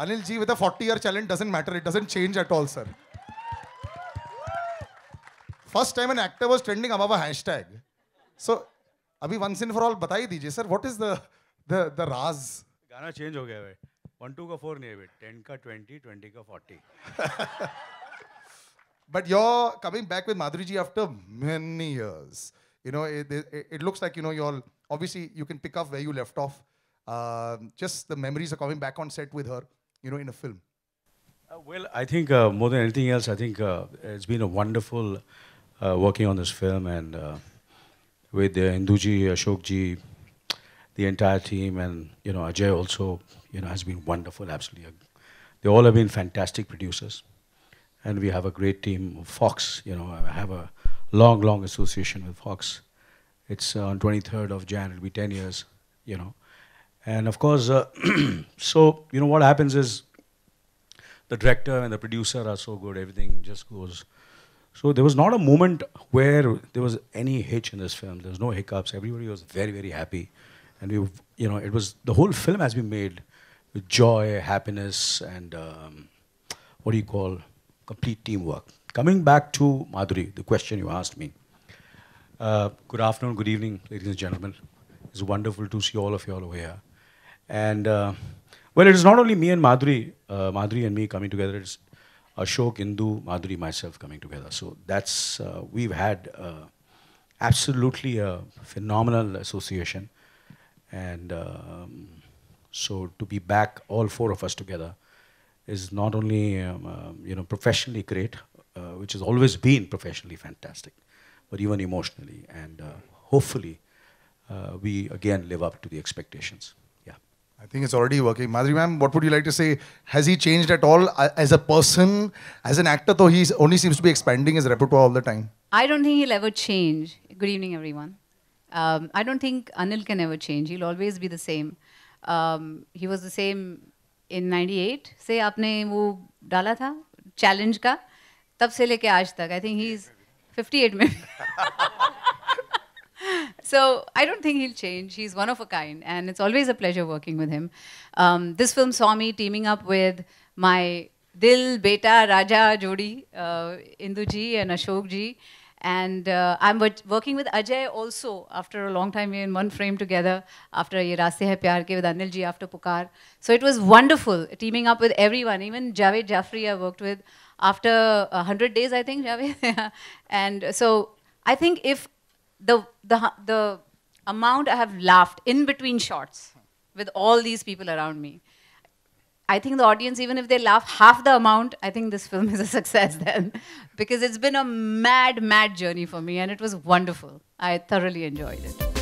Anil ji with a 40 year challenge doesn't matter. It doesn't change at all, sir. First time an actor was trending above a hashtag. So, अभी once and for all बता ही दीजिए sir. What is the the the raz? गाना change हो गया है one two का four नहीं है भाई टेन का ट्वेंटी ट्वेंटी का forty But you're coming back with Madhuri ji after many years. You know, it, it, it looks like you know you're obviously you can pick up where you left off. Um, just the memories are coming back on set with her. You know, in a film. Uh, well, I think uh, more than anything else, I think uh, it's been a wonderful uh, working on this film and with uh, Induji, Ashokji, the entire team, and you know Ajay also, you know, has been wonderful. Absolutely, they all have been fantastic producers, and we have a great team. of Fox, you know, I have a long, long association with Fox. It's uh, on 23rd of Jan. It'll be 10 years, you know, and of course, uh, so you know what happens is the director and the producer are so good, everything just goes. So there was not a moment where there was any hitch in this film. There was no hiccups. Everybody was very, very happy, and we, you know, it was the whole film has been made with joy, happiness, and um, what do you call complete teamwork. Coming back to Madhuri, the question you asked me. Uh, good afternoon, good evening, ladies and gentlemen. It's wonderful to see all of you all over here. And uh, well, it is not only me and Madhuri, uh, Madhuri and me coming together. It's Ashok, Indu, Madhuri, myself coming together. So that's uh, we've had uh, absolutely a phenomenal association, and um, so to be back, all four of us together, is not only um, um, you know professionally great, uh, which has always been professionally fantastic, but even emotionally, and uh, hopefully uh, we again live up to the expectations. I think it's already working. Madhuri ma'am, what would you like to say? Has he changed at all uh, as a person, as an actor? Though he only seems to be expanding his repertoire all the time. I don't think he'll ever change. Good evening, everyone. Um, I don't think Anil can ever change. He'll always be the same. Um, he was the same in 98 से आपने वो डाला था challenge का तब से लेके आज तक आई थिंक ही इज़ 58 में so I don't think he'll change. He's one of a kind, and it's always a pleasure working with him. Um, this film saw me teaming up with my Dil Beta Raja Jodi, uh, Indu ji and Ashok ji. And uh, I'm working with Ajay also after a long time. We're in one frame together after Ye Raaste Hai Pyar Ke with Anil ji after Pukar. So it was wonderful teaming up with everyone. Even Javed Jaffrey I worked with after 100 days, I think, Javed. and so I think if the, the, the amount I have laughed in between shots with all these people around me, I think the audience, even if they laugh half the amount, I think this film is a success then. because it's been a mad, mad journey for me and it was wonderful. I thoroughly enjoyed it.